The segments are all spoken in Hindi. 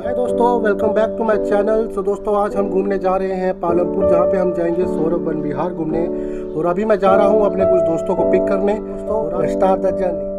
दोस्तों welcome back to my channel so दोस्तों, आज हम घूमने जा रहे हैं पालमपुर, जहाँ पे हम जाएँगे सौरभ वन विहार घूमने। और अभी मैं जा रहा हूँ अपने कुछ दोस्तों को पिक करने। दोस्तों स्टार द जर्नी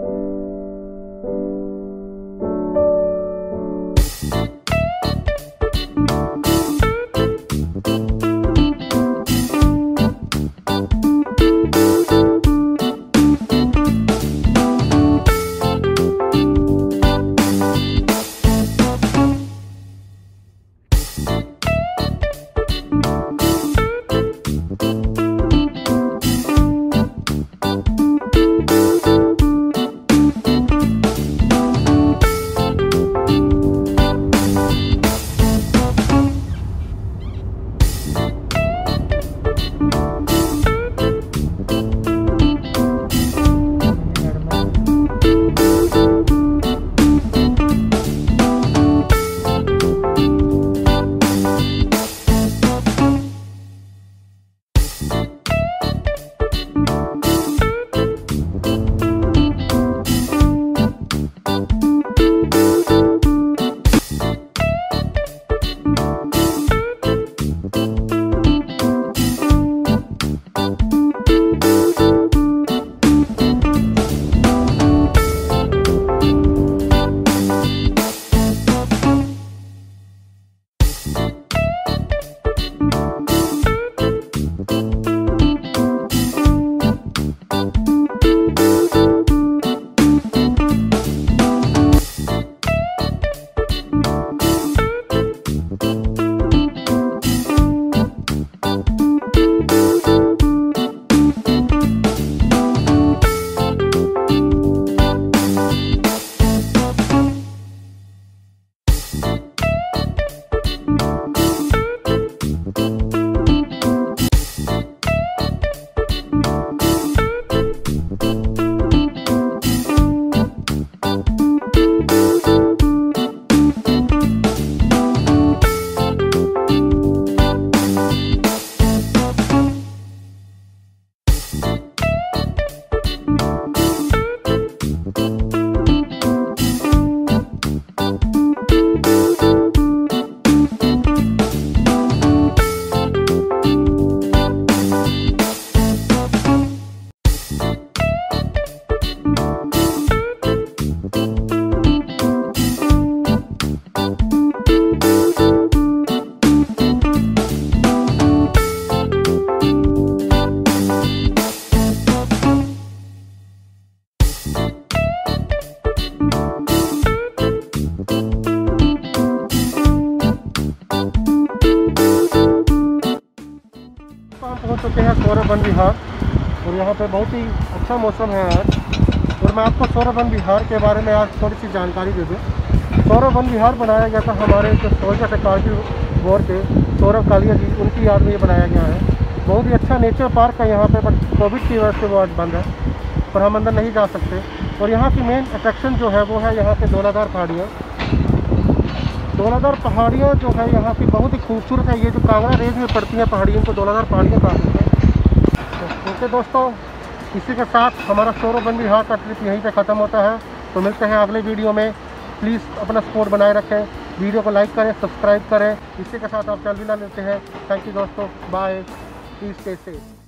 चुके हैं सौरभ वन विहार। और यहाँ पे बहुत ही अच्छा मौसम है आज। और मैं आपको सौरभ वन विहार के बारे में आज थोड़ी सी जानकारी दे दूँ। सौरभ वन विहार बनाया गया था हमारे जो सोल्जर थे कारगिल वॉर के, सौरभ कालिया जी, उनकी याद में ये बनाया गया है। बहुत ही अच्छा नेचर पार्क है यहाँ पे बट कोविड की वजह से वो आज बंद है। पर हम अंदर नहीं जा सकते। और यहाँ की मेन अट्रैक्शन जो है वो है यहाँ के दौलाधार पहाड़ियाँ। दौलाधार पहाड़ियाँ जो है, यहाँ की बहुत ही खूबसूरत है। ये जो कांगड़ा रेंज में पड़ती हैं पहाड़ियों को दौलाधार पहाड़ियाँ कहा हैं ओके दोस्तों, इसी के साथ हमारा सौरभ बिहार का ट्रिप यहीं पे ख़त्म होता है। तो मिलते हैं अगले वीडियो में। प्लीज़ अपना सपोर्ट बनाए रखें। वीडियो को लाइक करें सब्सक्राइब करें। इसी के साथ आप चल भी ना लेते हैं। थैंक यू दोस्तों। Bye please safe